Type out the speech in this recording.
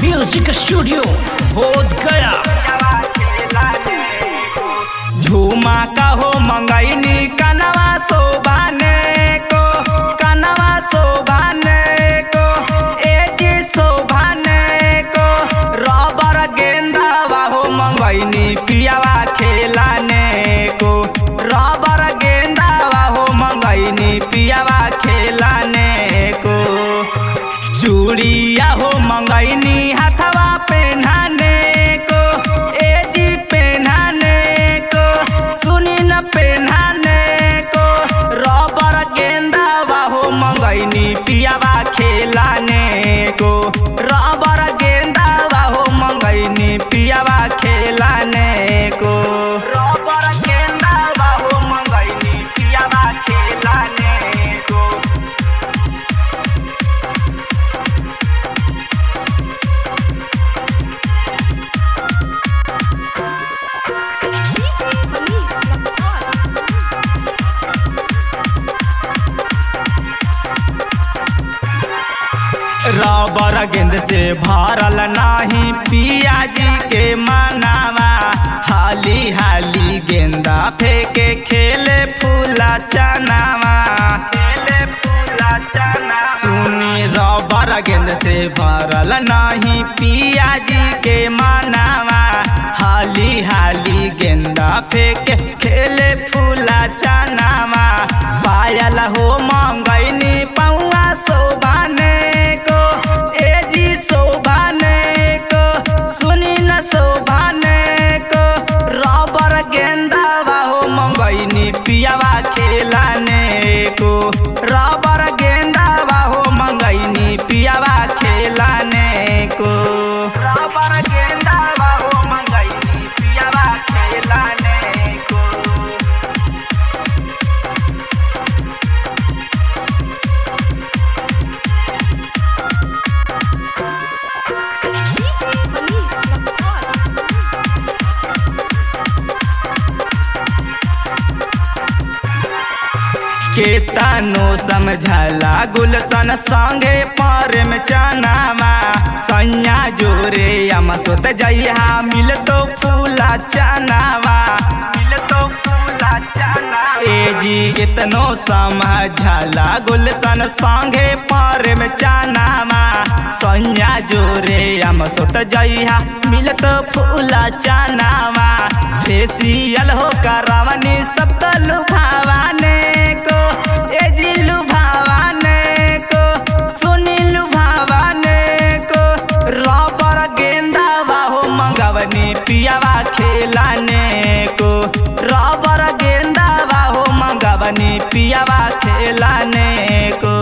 Music studio बोध चूड़िया हो मंगैनी हथवा पहनाने गेंद से भरल नाही पिया जी के मनावा। हाली हाली गेंदा फेंके खेले फूला चनावा। खेले फूला चना सुनी रबर गेंद से भरल नाही पिया जी के मनावा। हाली हाली गेंदा फेंके खेले फूला चनावा। पायल हो केतनो समझला। गुलशन संगे पर में चनावा। सैया जोरे हम सोत जइहा, मिल तो फूला चनावा। मिल तो फूला चना ए जी केतनो समझला। गुलशन संगे पर में चनावा। सैया जोरे हम सोत जइहा, मिल तो फूला चनावा। फेसियल हो करवनी सब तो मंगवनी पियावा खेलाने को। रबर गेंदा बाहो मंगा बनी पियावा खेलाने को।